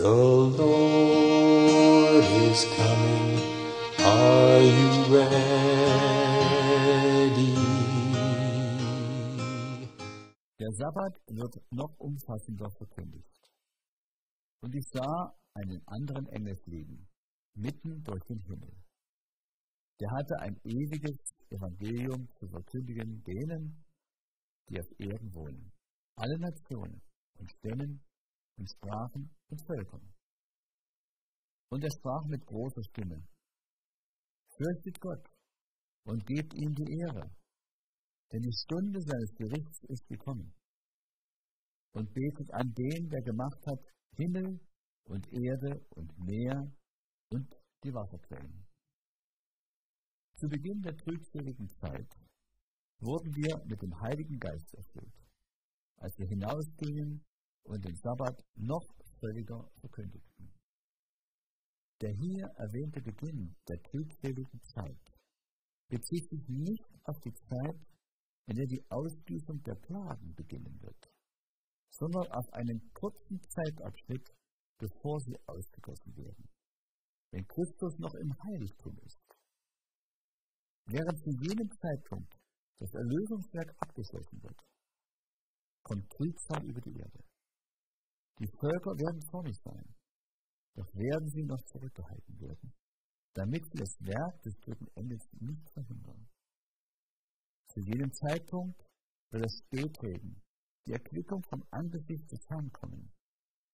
The Lord is coming. Are you ready? Der Sabbat wird noch umfassender verkündigt. Und ich sah einen anderen Engel fliegen, mitten durch den Himmel. Der hatte ein ewiges Evangelium zu verkündigen denen, die auf Erden wohnen, alle Nationen und Stämmen und Sprachen und Völkern. Und er sprach mit großer Stimme, Fürchtet Gott und gebt ihm die Ehre, denn die Stunde seines Gerichts ist gekommen. Und betet an den, der gemacht hat Himmel und Erde und Meer und die Wasserquellen. Zu Beginn der trübseligen Zeit wurden wir mit dem Heiligen Geist erfüllt, als wir hinausgingen und den Sabbat noch völliger verkündigten. Der hier erwähnte Beginn der trübseligen Zeit bezieht sich nicht auf die Zeit, in der die Ausgießung der Plagen beginnen wird, sondern auf einen kurzen Zeitabschnitt, bevor sie ausgegossen werden, wenn Christus noch im Heiligtum ist. Während zu jenem Zeitpunkt das Erlösungswerk abgeschlossen wird, kommt Trübsal über die Erde. Die Völker werden zornig sein, doch werden sie noch zurückgehalten werden, damit sie das Werk des dritten Engels nicht verhindern. Zu jedem Zeitpunkt wird das Spätreden, die Erquickung vom Angesicht des Herrn kommen,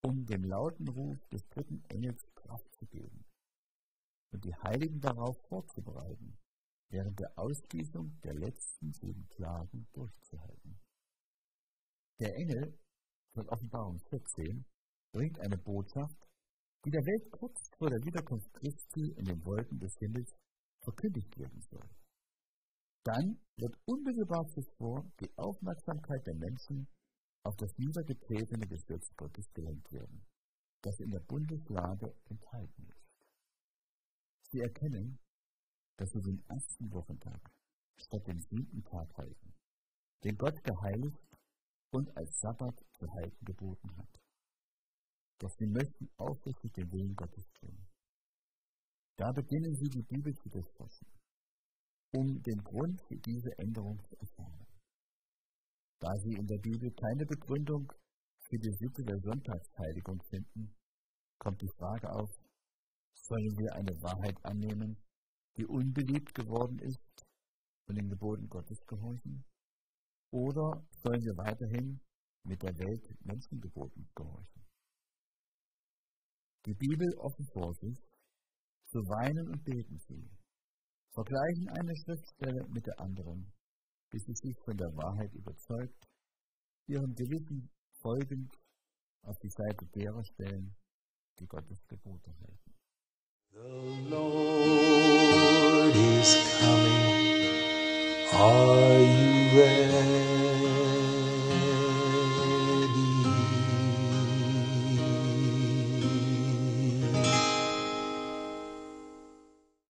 um dem lauten Ruf des dritten Engels Kraft zu geben und die Heiligen darauf vorzubereiten, während der Ausgießung der letzten sieben Klagen durchzuhalten. Der Engel von Offenbarung 14 bringt eine Botschaft, die der Welt kurz vor der Wiederkunft Christi in den Wolken des Himmels verkündigt werden soll. Dann wird unmittelbar zuvor die Aufmerksamkeit der Menschen auf das niedergetretene Gesetz Gottes gelenkt werden, das in der Bundeslage enthalten ist. Sie erkennen, dass sie den ersten Wochentag statt dem siebten Tag halten, den Gott geheiligt und als Sabbat zu halten geboten hat. Doch sie möchten aufrichtig den Willen Gottes tun. Da beginnen sie die Bibel zu durchforschen, um den Grund für diese Änderung zu erfahren. Da sie in der Bibel keine Begründung für die Sitte der Sonntagsheiligung finden, kommt die Frage auf, sollen wir eine Wahrheit annehmen, die unbeliebt geworden ist und den Geboten Gottes gehorchen? Oder sollen wir weiterhin mit der Welt Menschengeboten gehorchen? Die Bibel offen vor sich, so weinen und beten sie, vergleichen eine Schriftstelle mit der anderen, bis sie sich von der Wahrheit überzeugt, ihrem Gewissen folgend auf die Seite derer stellen, die Gottes Gebote halten.